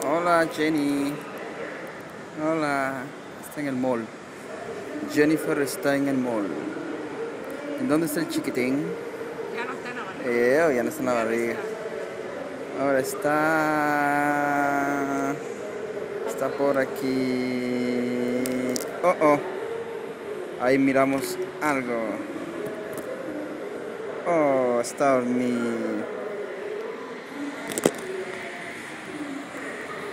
Hola Jenny. Hola. Está en el mall. Jennifer está en el mall. ¿En dónde está el chiquitín? Ya no está en la barriga. Eh, ya no está en la barriga. Ahora está. Está por aquí. Oh, oh. Ahí miramos algo. Oh, está dormido.